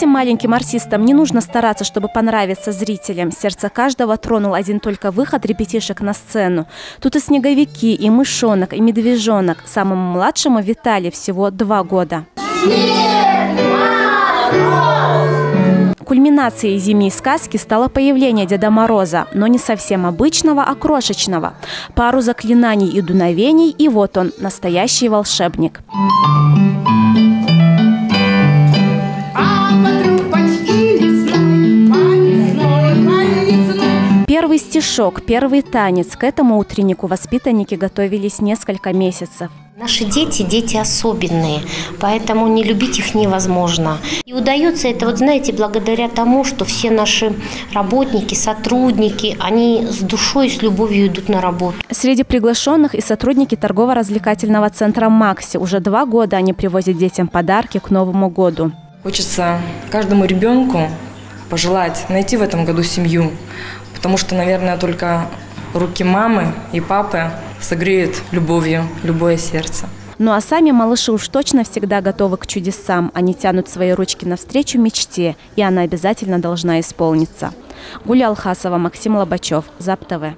Этим маленьким артистам не нужно стараться, чтобы понравиться зрителям. Сердце каждого тронул один только выход ребятишек на сцену. Тут и снеговики, и мышонок, и медвежонок. Самому младшему Виталий всего два года. Кульминацией зимней сказки стало появление Деда Мороза, но не совсем обычного, а крошечного. Пару заклинаний и дуновений, и вот он, настоящий волшебник. А стишок, первый танец. К этому утреннику воспитанники готовились несколько месяцев. Наши дети – дети особенные, поэтому не любить их невозможно. И удается это, вот знаете, благодаря тому, что все наши работники, сотрудники, они с душой и с любовью идут на работу. Среди приглашенных и сотрудники торгово-развлекательного центра «Макси». Уже два года они привозят детям подарки к Новому году. Хочется каждому ребенку пожелать найти в этом году семью, потому что, наверное, только руки мамы и папы согреют любовью любое сердце. Ну а сами малыши уж точно всегда готовы к чудесам. Они тянут свои ручки навстречу мечте, и она обязательно должна исполниться. Гуля Алхасова, Максим Лобачев, ЗАП.